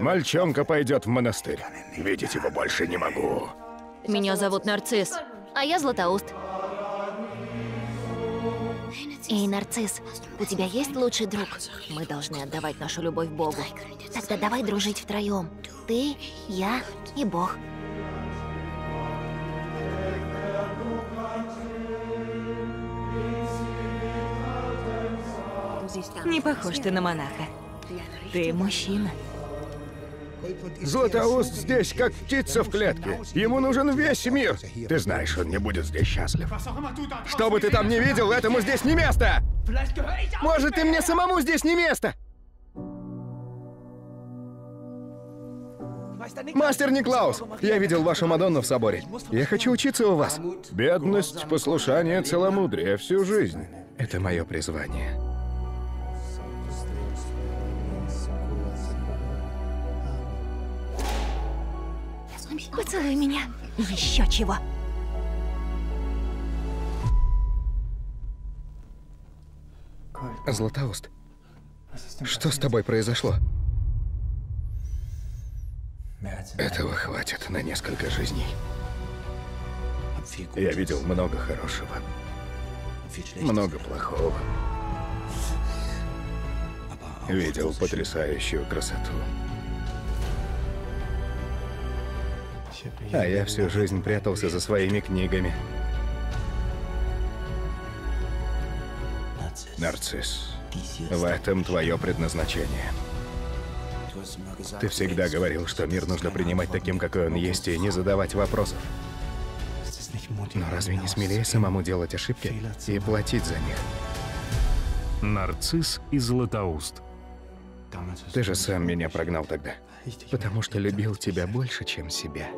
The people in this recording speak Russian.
Мальчонка пойдет в монастырь. Видеть его больше не могу. Меня зовут Нарцисс, а я Златоуст. Эй, Нарцисс, у тебя есть лучший друг? Мы должны отдавать нашу любовь Богу. Тогда давай дружить втроем. Ты, я и Бог. Не похож ты на монаха. Ты мужчина. Златоуст здесь как птица в клетке. Ему нужен весь мир. Ты знаешь, он не будет здесь счастлив. Что бы ты там ни видел, этому здесь не место! Может, и мне самому здесь не место? Мастер Никлаус, я видел вашу Мадонну в соборе. Я хочу учиться у вас. Бедность, послушание, целомудрие всю жизнь. Это мое призвание. Поцелуй меня. Еще чего. Златоуст, что с тобой произошло? Этого хватит на несколько жизней. Я видел много хорошего, много плохого. Видел потрясающую красоту. А я всю жизнь прятался за своими книгами. Нарцисс, в этом твое предназначение. Ты всегда говорил, что мир нужно принимать таким, какой он есть, и не задавать вопросов. Но разве не смелее самому делать ошибки и платить за них? Нарцисс и Златоуст. Ты же сам меня прогнал тогда. Потому что любил тебя больше, чем себя.